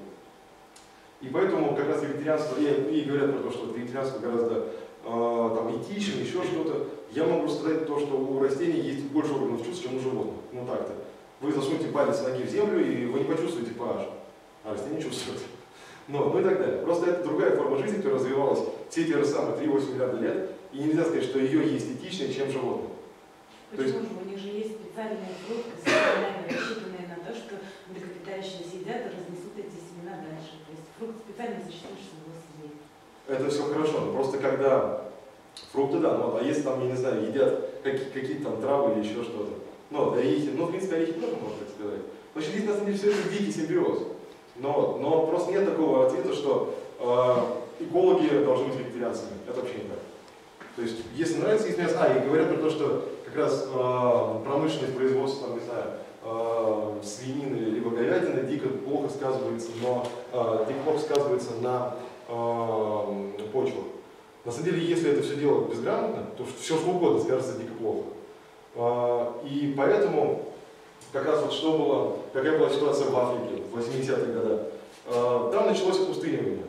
И поэтому как раз вегетарианство, и, и говорят про то, что вегетарианство гораздо э, там, этично, еще что-то. Я могу сказать то, что у растений есть больше органов чувств, чем у животных. Ну так-то. Вы засунете палец ноги в землю, и вы не почувствуете pH, а растения чувствуют. Ну, ну и так далее. Просто это другая форма жизни, которая развивалась все те же самые 3-8 миллиарда лет, и нельзя сказать, что ее есть этичнее, чем животных. То есть- Почему же у них же есть специальные фрукты, специально рассчитанные на то, что млекопитающие съедят и разнесут эти семена дальше. То есть фрукт специально защитит, чтобы его съели. это все хорошо. Но просто когда фрукты, да, ну, а если там, я не знаю, едят какие- какие-то там травы или еще что-то, ну, орехи, ну, в принципе, орехи тоже можно так сказать. В общем, здесь на самом деле все это дикий симбиоз. Но, но просто нет такого ответа, что э, экологи должны быть вегетарианцами. Это вообще не так. То есть, если нравится есть мясо, а, и говорят про то, что как раз э, промышленность производства, там, не знаю, э, свинины либо говядины дико плохо сказывается, но э, дико плохо сказывается на э, почвах. На самом деле, если это все делать безграмотно, то все что угодно скажется дико плохо. Э, и поэтому как раз вот что было, какая была ситуация в Африке в 80-е годы. Э, Там началось опустынивание.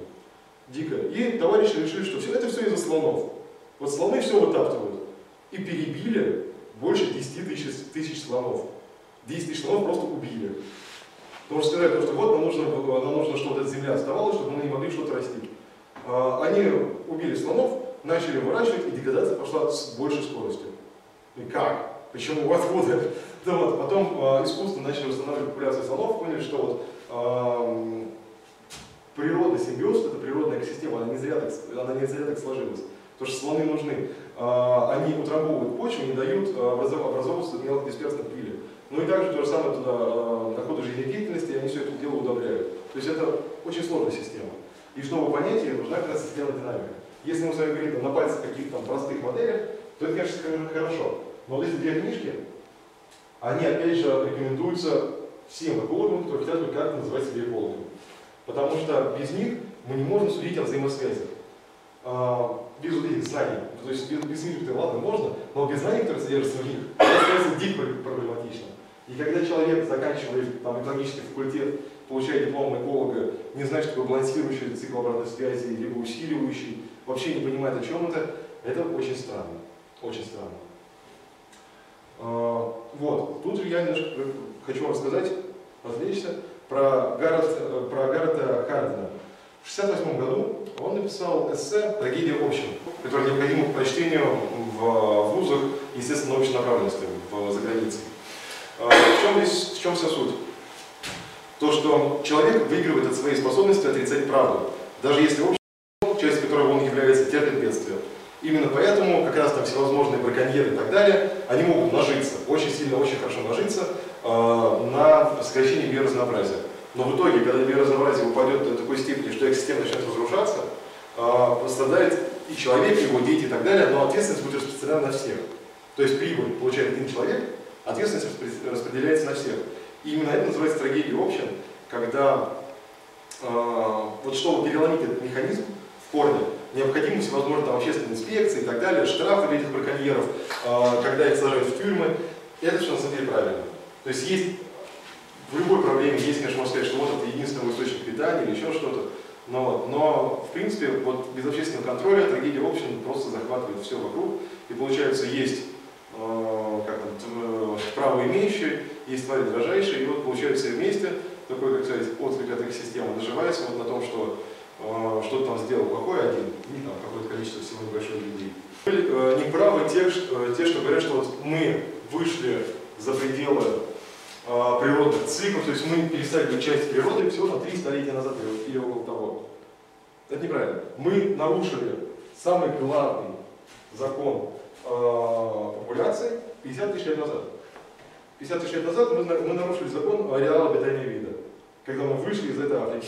Дико. И товарищи решили, что все, это все из-за слонов. Вот слоны все вытаптывают. И перебили больше 10 тысяч, тысяч слонов. 10 тысяч слонов просто убили. Потому что сказали, что вот нам нужно, нам нужно, чтобы эта земля оставалась, чтобы мы не могли что-то расти. А, Они убили слонов, начали выращивать, и деградация пошла с большей скоростью. И как? Почему? Откуда? Да вот, потом а, искусственно начали восстанавливать популяцию слонов, поняли, что вот ам, природный симбиоз, это природная экосистема, она не зря так, она не зря так сложилась. Потому что слоны нужны. А, Они утрамбовывают почву, не дают а, образов- образовываться мелкодисперсной пыли. Ну и также то же самое туда на ходу жизнедеятельности, они все это дело удобряют. То есть это очень сложная система. И чтобы понять ее, нужна как раз системная динамика. Если мы с вами говорим там, на пальцах каких-то простых моделях, то это, конечно, хор- хорошо. Но вот эти две книжки, они опять же рекомендуются всем экологам, которые хотят хоть как-то называть себя экологами. Потому что без них мы не можем судить о взаимосвязях. А, без вот этих знаний, то есть без, без них ладно можно, но без знаний, которые содержатся в них, это становится дико проблематично. И когда человек заканчивает там, экономический факультет, получает диплом эколога, не знает, что такое балансирующий цикл обратной связи, либо усиливающий, вообще не понимает, о чем это, это очень странно. Очень странно. А, Вот, тут же я немножко хочу вам рассказать, развлечься, про, Гаррет, э, про Гаррета Хардена. В 1968 году он написал эссе «Трагедия общин», которое необходимо к прочтению в вузах, естественно, общей направленности в загранице. А, В чем, здесь, в чем вся суть? То, что человек выигрывает от своей способности отрицать правду, даже если общество, часть которого он является, терпит бедствие. Именно поэтому как раз там всевозможные браконьеры и так далее, они могут нажиться, очень сильно, очень хорошо нажиться э, на сокращении биоразнообразия. Но в итоге, когда биоразнообразие упадет до такой степени, что экосистема начнет разрушаться, э, пострадает и человек, и его дети и так далее, но ответственность будет распространена на всех. То есть прибыль получает один человек, ответственность распределяется на всех. И именно это называется трагедией общин, когда э, вот чтобы переломить этот механизм в корне, необходимы всевозможные там, общественные инспекции и так далее, штрафы для этих браконьеров, э, когда их сажают в тюрьмы. Это все на самом деле правильно. То есть есть в любой проблеме есть, конечно, можно сказать, что вот это единственный источник питания или еще что-то. Но, но, в принципе, вот без общественного контроля трагедия общин просто захватывает все вокруг. И получается, есть э, как там, право имеющие, есть твари дрожайшие, и вот получается все вместе, такой, как сказать, отклик от экосистемы наживается вот на том, что что-то там сделал плохое один, не там какое-то количество всего небольшое людей. Были э, неправы те, э, те, что говорят, что вот мы вышли за пределы э, природных циклов, то есть мы перестали быть частью природы всего на три столетия назад или, около того. Это неправильно. Мы нарушили самый главный закон э, популяции 50 тысяч лет назад. 50 тысяч лет назад мы, на- мы нарушили закон ареала обитания вида, когда мы вышли из этой Африки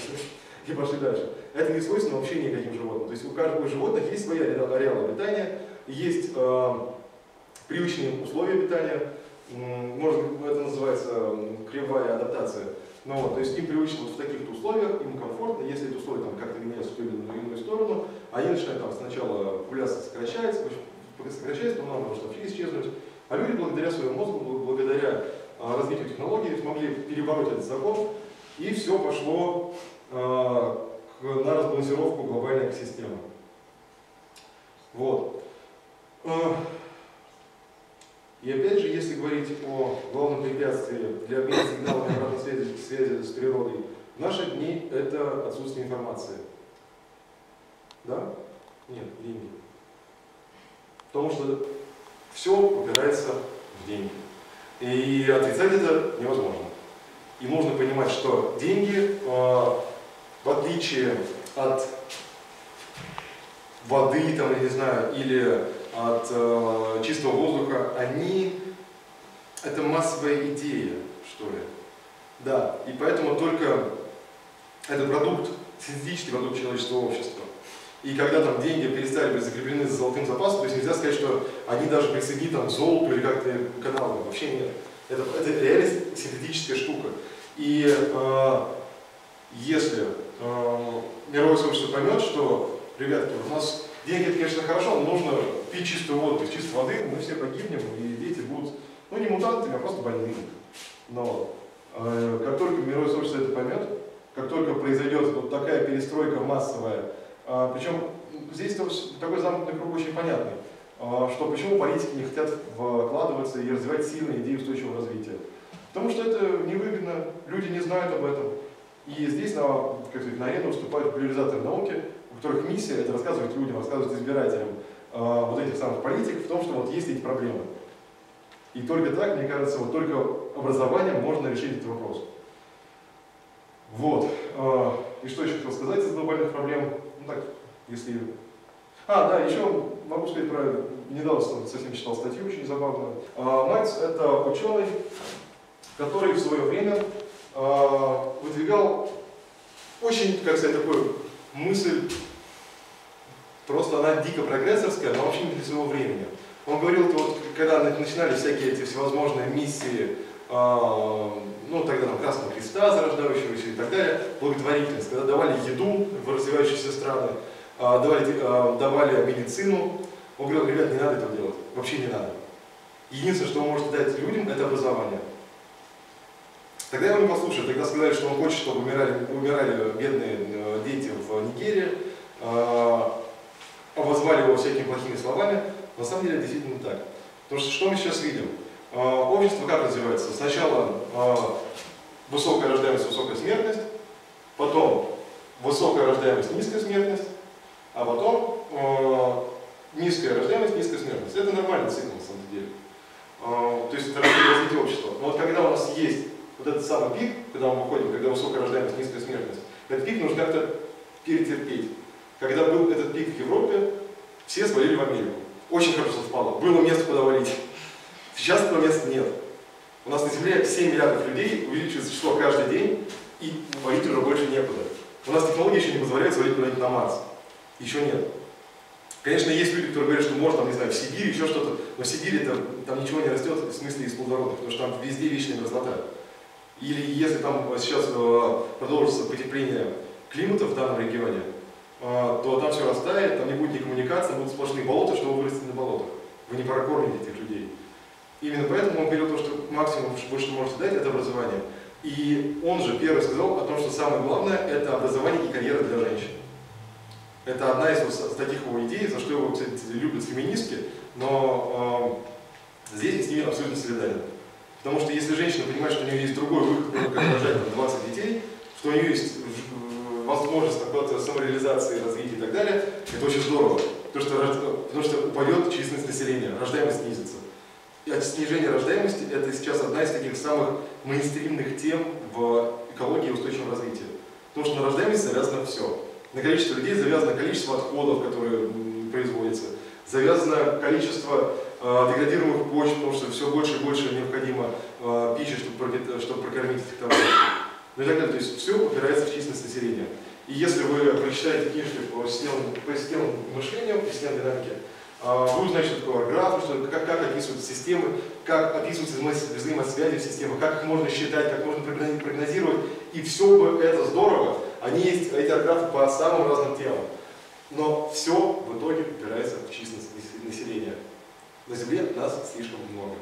и пошли дальше. Это не свойственно вообще никаким животным. То есть у каждого животных есть свои ареалы обитания, есть э, привычные условия обитания, М, может это называется м, кривая адаптация. Ну, вот, то есть им привычно вот в таких-то условиях, им комфортно, если эти условия там как-то меняются в ту или иную сторону, они начинают там сначала популяция сокращается, сокращается, то она может вообще исчезнуть. А люди благодаря своему мозгу, бл- благодаря а, развитию технологий смогли перебороть этот закон, и все пошло на разбалансировку глобальной экосистемы. Вот. А, И опять же, если говорить о главном препятствии для обмена сигналами обратной связи, связи с природой, в наши дни это отсутствие информации. Да? Нет, деньги. Потому что все упирается в деньги. И отрицать это невозможно. И нужно понимать, что деньги, э, в отличие от воды, там, я не знаю, или от э, чистого воздуха, они, это массовая идея, что ли. Да, и поэтому только это продукт, синтетический продукт человеческого общества. И когда там деньги перестали быть закреплены за золотым запасом, то есть нельзя сказать, что они даже присоединены там, золоту или как-то к аналогу. Вообще нет. Это, это реально синтетическая штука. И э, если мировое сообщество поймет, что, ребятки, у нас деньги это, конечно, хорошо, но нужно пить чистую воду, из чистой воды, мы все погибнем, и дети будут, ну не мутантами, а просто больными. Но э, как только мировое сообщество это поймет, как только произойдет вот такая перестройка массовая а, причем здесь такой замкнутый круг очень понятный, а, что почему политики не хотят вкладываться и развивать сильные идеи устойчивого развития. Потому что это невыгодно, люди не знают об этом. И здесь на, как сказать, на арену выступают популяризаторы науки, у которых миссия это рассказывать людям, рассказывать избирателям э, вот этих самых политиков в том, что вот есть эти проблемы. И только так, мне кажется, вот только образованием можно решить этот вопрос. Вот. Э, и что еще хотел сказать из глобальных проблем? Ну так, если... А, да, еще могу сказать про... Недавно совсем читал статью очень забавную. А, Майц – это ученый, который в свое время выдвигал очень, как сказать, такую мысль, просто она дико прогрессорская, но вообще не для своего времени. Он говорил, вот, когда начинали всякие эти всевозможные миссии, э, ну тогда там Красного Креста зарождающегося и так далее, благотворительность, когда давали еду в развивающиеся страны, а, давали, а, давали медицину, он говорил, ребят, не надо этого делать, вообще не надо. Единственное, что вы можете дать людям, это образование. Тогда его не послушали, тогда сказали, что он хочет, чтобы умирали, умирали бедные э, дети в Нигерии, а, обозвали его всякими плохими словами. На самом деле, действительно так. Потому что что мы сейчас видим? А, общество как развивается? Сначала а, высокая рождаемость, высокая смертность, потом высокая рождаемость, низкая смертность, а потом низкая рождаемость, низкая смертность. Это нормальный цикл на самом деле. То есть это развитие общества. Но вот когда у нас есть вот этот самый пик, когда мы выходим, когда высокая рождаемость, низкая смертность, этот пик нужно как-то перетерпеть. Когда был этот пик в Европе, все свалили в Америку. Очень хорошо совпало. Было место, куда валить. Сейчас этого места нет. У нас на Земле 7 миллиардов людей, увеличивается число каждый день, и валить уже больше некуда. У нас технологии еще не позволяют свалить куда-нибудь на Марс. Еще нет. Конечно, есть люди, которые говорят, что можно, не знаю, в Сибири еще что-то, но в Сибири там, там ничего не растет, в смысле из плодородных, потому что там везде вечная мерзлота. Или если там сейчас э, продолжится потепление климата в данном регионе, э, то там все растает, там не будет ни коммуникации, будут сплошные болота, что вы на болотах. Вы не прокормите этих людей. Именно поэтому он говорил то, что максимум, больше можете дать, это образование. И он же первый сказал о том, что самое главное – это образование и карьера для женщин. Это одна из таких его идей, за что его, кстати, любят феминистки, но э, здесь с ними абсолютно солидарен. Потому что если женщина понимает, что у нее есть другой выход, как рожать там, 20 детей, что у нее есть возможность какой-то самореализации, развития и так далее, это очень здорово. Потому что, потому что упадет численность населения, рождаемость снизится. И снижение рождаемости – это сейчас одна из таких самых мейнстримных тем в экологии и устойчивого развития. Потому что на рождаемость завязано все. На количество людей завязано количество отходов, которые производятся, завязано количество э, деградируемых почв, потому что все больше и больше необходимо э, пищи, чтобы, чтобы прокормить этих товарищей. Ну и так далее. То есть все упирается в численность населения. И если вы прочитаете книжки по системному, по мышлению, по системной динамике, а, вы узнаете, что такое графы, что, как, как описываются системы, как описываются взаимосвязи в системах, как их можно считать, как можно прогнозировать. И все бы это здорово. Они есть, эти графы по самым разным темам. Но все в итоге упирается в численность населения. На Земле нас слишком много.